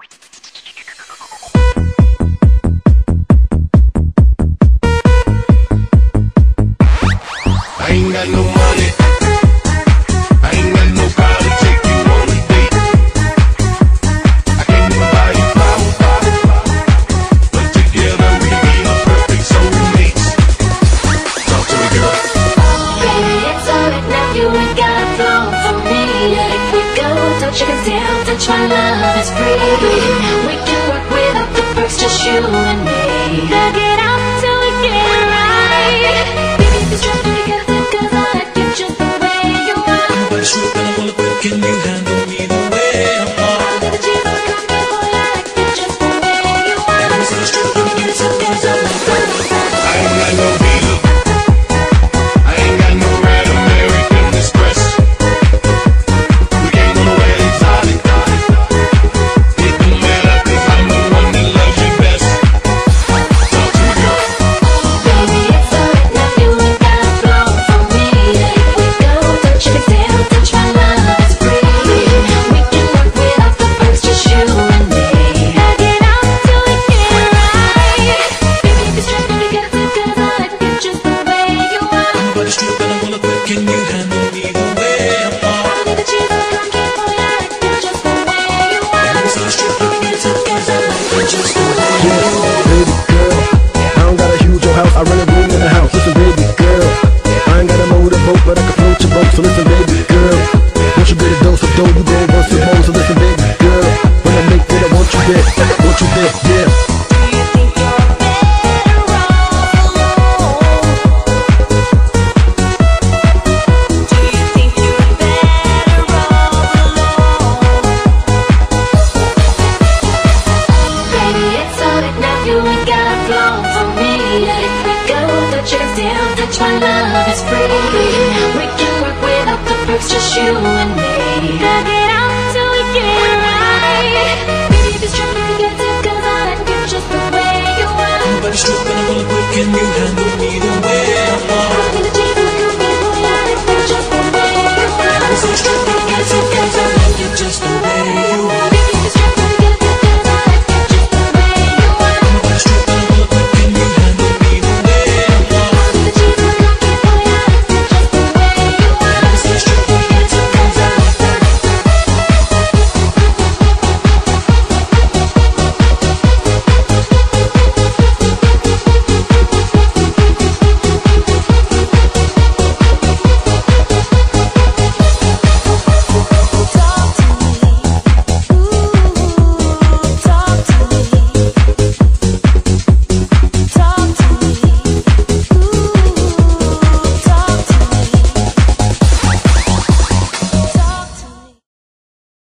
you go, don't you touch my love is free. much my love is free. We can work without the perks, just you and me. Love it out till we get it right. Baby, this trip is cause I like you just the way you are. Everybody's stupid, I'm gonna break